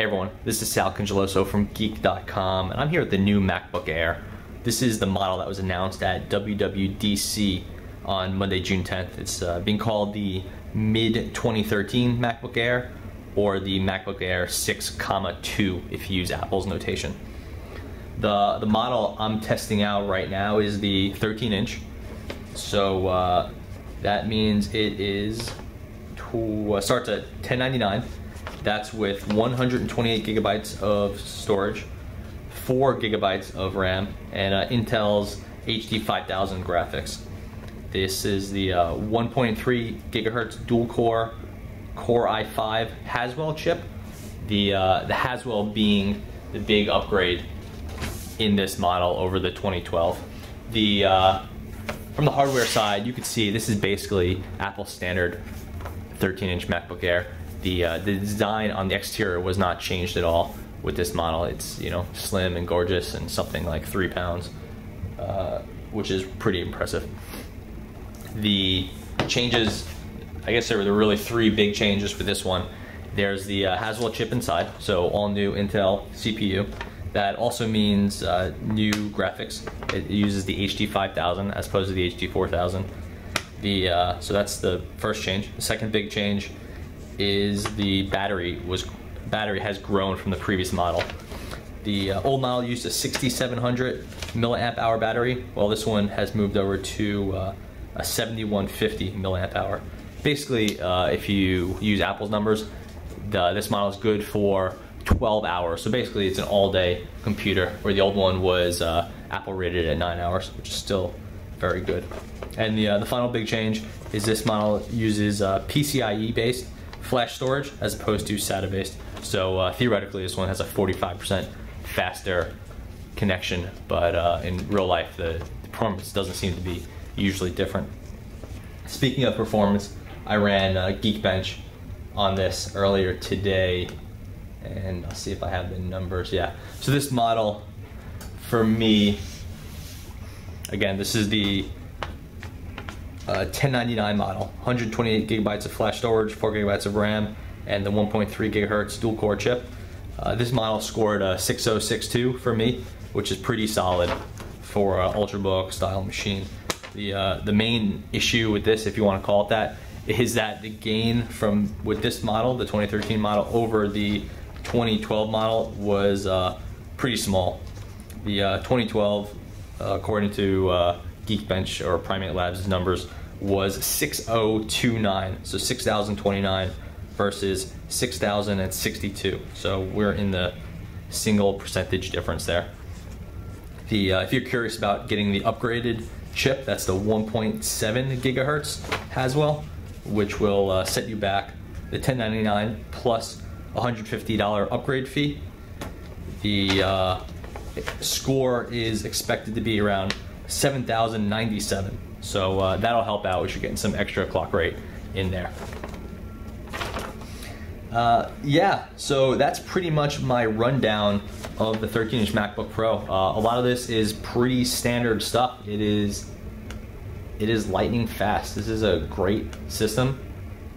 Hey everyone, this is Sal Cangeloso from Geek.com, and I'm here with the new MacBook Air. This is the model that was announced at WWDC on Monday, June 10th. It's uh, being called the mid 2013 MacBook Air or the MacBook Air 6, 2 if you use Apple's notation. The, the model I'm testing out right now is the 13 inch. So uh, that means it is to, uh, starts at 1099 that's with 128 gigabytes of storage, 4 gigabytes of RAM, and uh, Intel's HD 5000 graphics. This is the uh, 1.3 gigahertz dual core Core i5 Haswell chip. The, uh, the Haswell being the big upgrade in this model over the 2012. The, uh, from the hardware side, you can see this is basically Apple standard 13 inch MacBook Air the uh, the design on the exterior was not changed at all with this model. It's you know slim and gorgeous and something like three pounds, uh, which is pretty impressive. The changes, I guess there were really three big changes for this one. There's the uh, Haswell chip inside, so all new Intel CPU. That also means uh, new graphics. It uses the HD 5000 as opposed to the HD 4000. The uh, so that's the first change. The second big change is the battery was battery has grown from the previous model. The uh, old model used a 6700 milliamp hour battery, while this one has moved over to uh, a 7150 milliamp hour. Basically, uh, if you use Apple's numbers, the, this model is good for 12 hours. So basically, it's an all-day computer, where the old one was uh, Apple rated at nine hours, which is still very good. And the uh, the final big change is this model uses uh, PCIe based flash storage as opposed to SATA based. So uh, theoretically, this one has a 45% faster connection, but uh, in real life, the, performance doesn't seem to be usually different. Speaking of performance, I ran uh, Geekbench on this earlier today, and I'll see if I have the numbers. Yeah, so this model for me, again, this is the 1099 model, 128 gigabytes of flash storage, 4 gigabytes of RAM, and the 1.3 gigahertz dual core chip. Uh, this model scored a 6062 for me, which is pretty solid for an ultrabook style machine. The uh, the main issue with this, if you want to call it that, is that the gain from with this model, the 2013 model, over the 2012 model was uh, pretty small. The uh, 2012, uh, according to uh, Geekbench or Primate Labs numbers, was 6029, so 6029 versus 6062. So we're in the single percentage difference there. The, uh, if you're curious about getting the upgraded chip, that's the 1.7 gigahertz Haswell, which will uh, set you back the 1099 plus $150 upgrade fee. The uh, score is expected to be around 7,097. So uh, that'll help out. We should get some extra clock rate in there. Uh, yeah, so that's pretty much my rundown of the 13-inch MacBook Pro. Uh, a lot of this is pretty standard stuff. It is, it is lightning fast. This is a great system.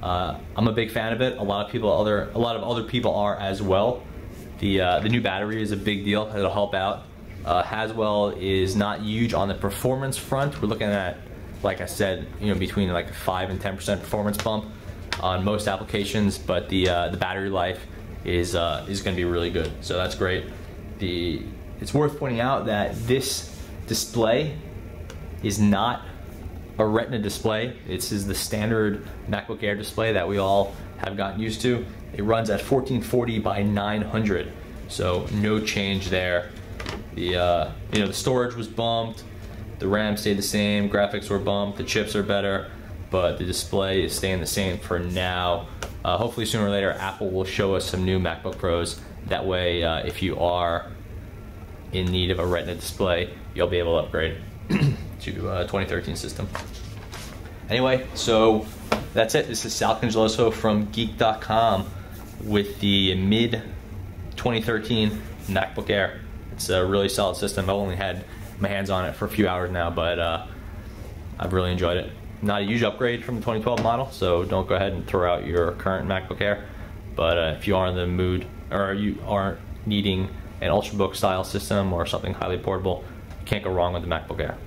Uh, I'm a big fan of it. A lot of people, other, a lot of other people are as well. The uh, the new battery is a big deal. It'll help out. Uh, Haswell is not huge on the performance front. We're looking at like I said, you know, between like five and 10% performance bump on most applications, but the uh, the battery life is uh, is going to be really good. So that's great. The it's worth pointing out that this display is not a Retina display. This is the standard MacBook Air display that we all have gotten used to. It runs at 1440 by 900, so no change there. The uh, you know the storage was bumped. The RAM stayed the same, graphics were bumped, the chips are better, but the display is staying the same for now. Uh, hopefully sooner or later Apple will show us some new MacBook Pros. That way uh, if you are in need of a Retina display, you'll be able to upgrade to a uh, 2013 system. Anyway, so that's it. This is Sal Cangeloso from Geek.com with the mid 2013 MacBook Air. It's a really solid system. I've only had my hands on it for a few hours now, but uh, I've really enjoyed it. Not a huge upgrade from the 2012 model, so don't go ahead and throw out your current MacBook Air. But uh, if you are in the mood or you are needing an Ultrabook style system or something highly portable, you can't go wrong with the MacBook Air.